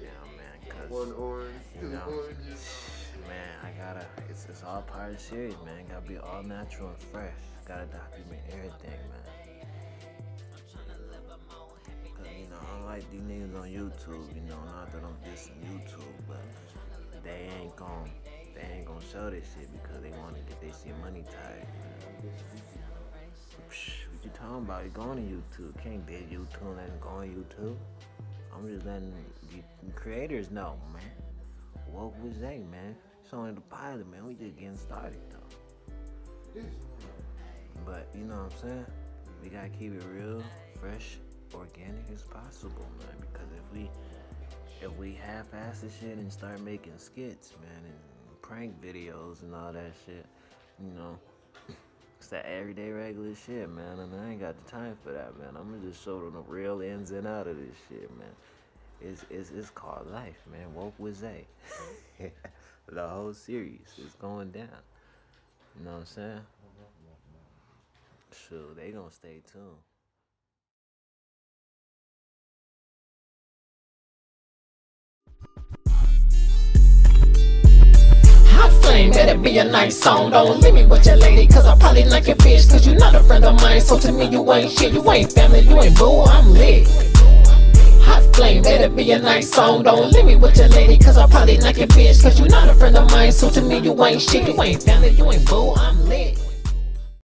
now, man. Cause One orange, you two know, oranges. man, I gotta. It's, it's all part of the series, man. Gotta be all natural and fresh. Gotta document everything, man. Cause you know, unlike these niggas on YouTube, you know, not that I'm dissing YouTube, but they ain't gon' they ain't gonna show this shit because they want to get their shit monetized. Psh, what you talking about? You going to YouTube? Can't dead YouTube and go on YouTube. I'm just letting the creators know, man. Woke with Zay, man. It's only the pilot, man. We just getting started though. But you know what I'm saying? We gotta keep it real, fresh, organic as possible, man. Because if we if we half-ass the shit and start making skits, man, and prank videos and all that shit, you know, that everyday regular shit, man. And I ain't got the time for that, man. I'm gonna just show them the real ins and out of this shit, man. It's it's it's called life, man. Woke with Zay. the whole series is going down. You know what I'm saying? Mm-hmm. Sure, they gonna stay tuned. Flame, better be a nice song. Don't leave me with your lady, cause I probably like your bitch, cause you not a friend of mine. So to me, you ain't shit, you ain't family, you ain't boo, I'm lit. Hot flame, better be a nice song. Don't leave me with your lady, cause I probably like your bitch, cause you not a friend of mine. So to me, you ain't shit, you ain't family, you ain't boo, I'm lit.